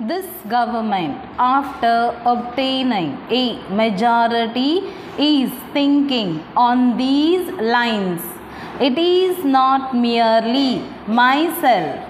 This government, after obtaining a majority, is thinking on these lines. It is not merely myself.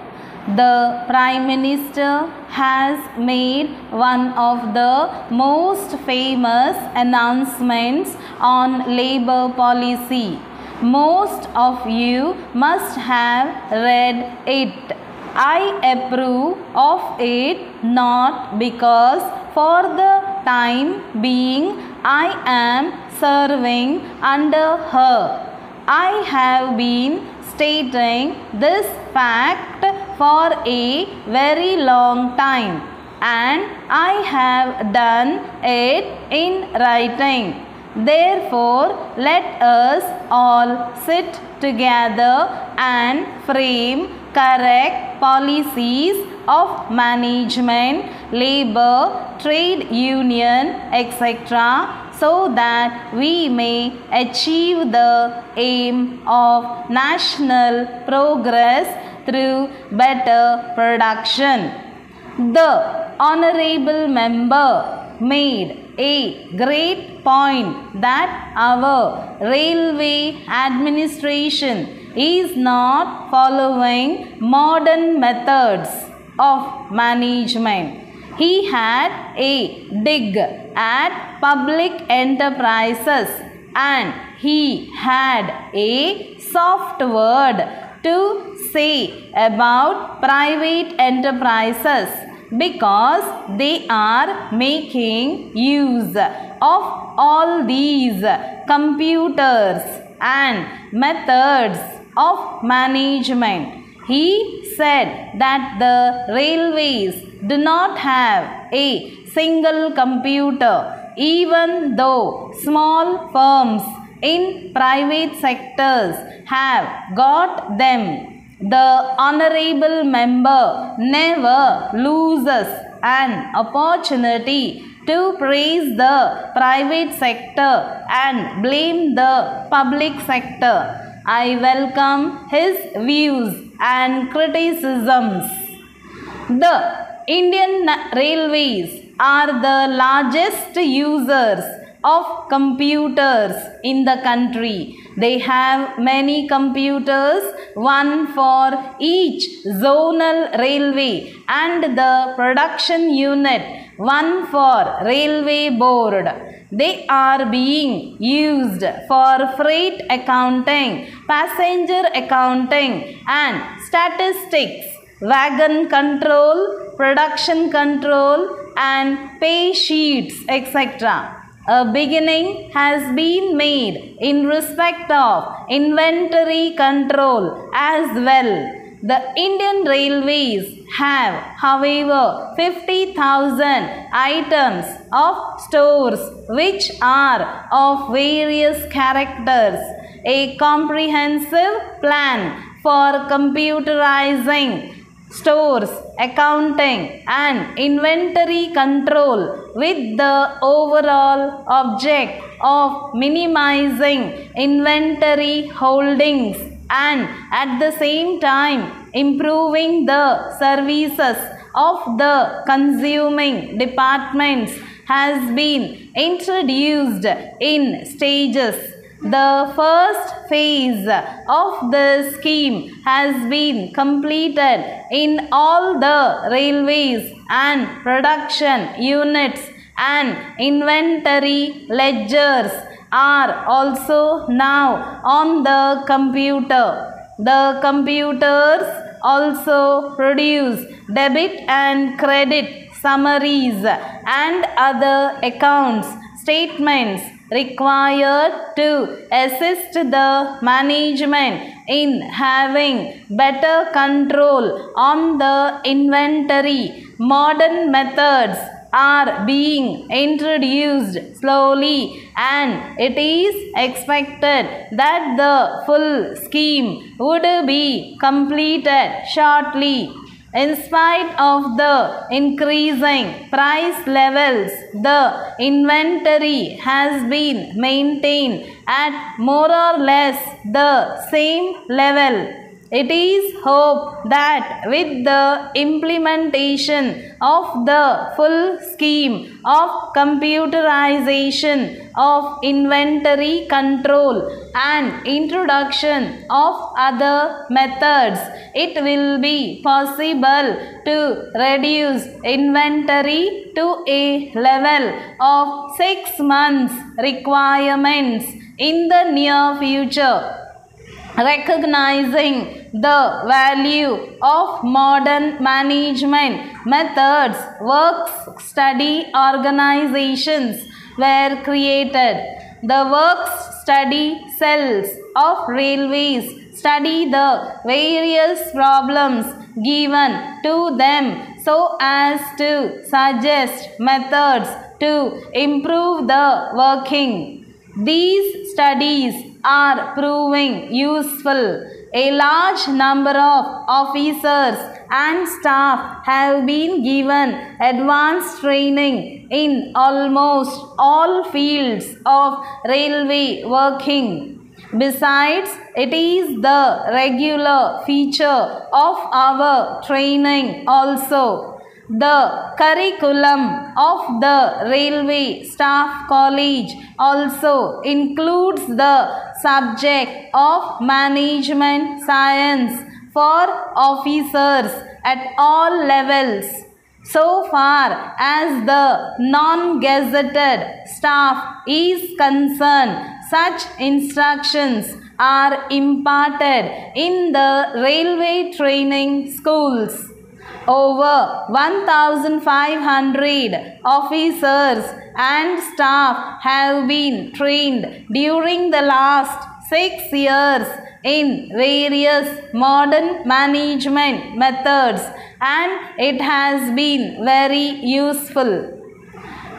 The Prime Minister has made one of the most famous announcements on labor policy. Most of you must have read it. I approve of it not because for the time being I am serving under her. I have been stating this fact for a very long time and I have done it in writing. Therefore, let us all sit together and frame correct policies of management, labor, trade union, etc., so that we may achieve the aim of national progress through better production. The honorable member made a great point that our railway administration is not following modern methods of management. He had a dig at public enterprises and he had a soft word to say about private enterprises because they are making use of all these computers and methods of management. He said that the railways do not have a single computer even though small firms in private sectors have got them. The honorable member never loses an opportunity to praise the private sector and blame the public sector. I welcome his views and criticisms. The Indian Railways are the largest users of computers in the country. They have many computers, one for each zonal railway and the production unit, one for railway board. They are being used for freight accounting, passenger accounting and statistics, wagon control, production control and pay sheets etc. A beginning has been made in respect of inventory control as well. The Indian Railways have, however, 50,000 items of stores which are of various characters. A comprehensive plan for computerizing stores, accounting, and inventory control with the overall object of minimizing inventory holdings and at the same time improving the services of the consuming departments has been introduced in stages. The first phase of the scheme has been completed in all the railways and production units and inventory ledgers are also now on the computer. The computers also produce debit and credit summaries and other accounts statements required to assist the management in having better control on the inventory. Modern methods are being introduced slowly and it is expected that the full scheme would be completed shortly. In spite of the increasing price levels, the inventory has been maintained at more or less the same level. It is hope that with the implementation of the full scheme of computerization of inventory control and introduction of other methods, it will be possible to reduce inventory to a level of six months requirements in the near future. Recognizing the value of modern management methods works study organizations were created the works study cells of railways study the various problems given to them so as to suggest methods to improve the working these studies are proving useful. A large number of officers and staff have been given advanced training in almost all fields of railway working. Besides, it is the regular feature of our training also the curriculum of the Railway Staff College also includes the subject of management science for officers at all levels. So far as the non-gazetted staff is concerned, such instructions are imparted in the railway training schools. Over 1,500 officers and staff have been trained during the last six years in various modern management methods and it has been very useful.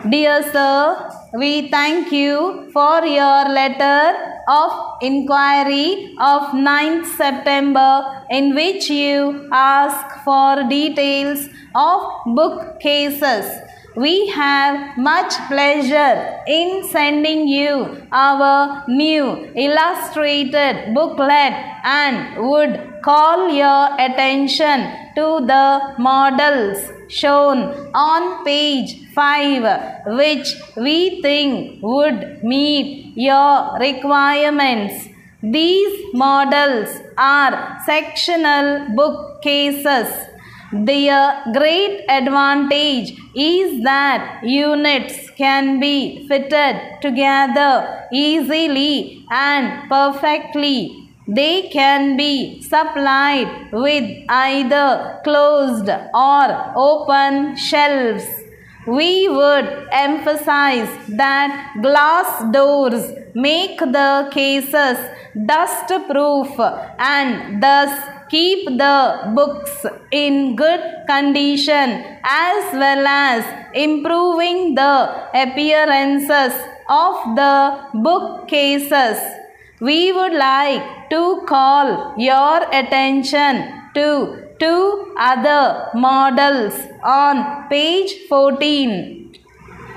Dear Sir, we thank you for your letter of inquiry of 9th September in which you ask for details of book cases. We have much pleasure in sending you our new illustrated booklet and would call your attention to the models shown on page 5 which we think would meet your requirements. These models are sectional bookcases. Their great advantage is that units can be fitted together easily and perfectly they can be supplied with either closed or open shelves. We would emphasize that glass doors make the cases dust proof and thus keep the books in good condition as well as improving the appearances of the bookcases we would like to call your attention to two other models on page 14.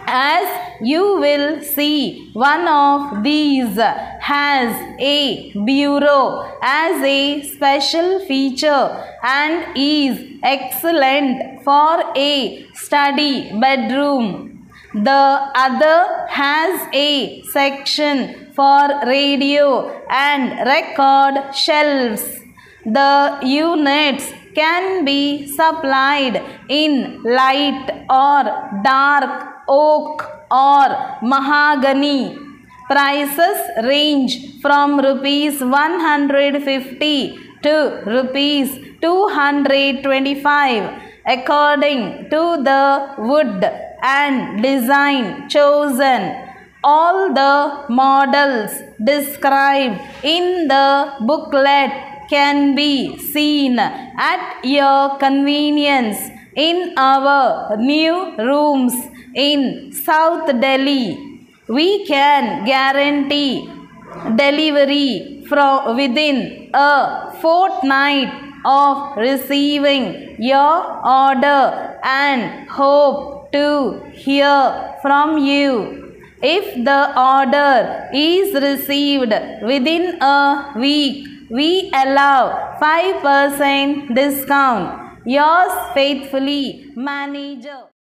As you will see, one of these has a bureau as a special feature and is excellent for a study bedroom. The other has a section for radio and record shelves. The units can be supplied in light or dark oak or mahogany. Prices range from rupees 150 to rupees 225 according to the wood and design chosen. All the models described in the booklet can be seen at your convenience in our new rooms in South Delhi. We can guarantee delivery from within a fortnight of receiving your order and hope to hear from you. If the order is received within a week we allow 5% discount. Yours faithfully, manager.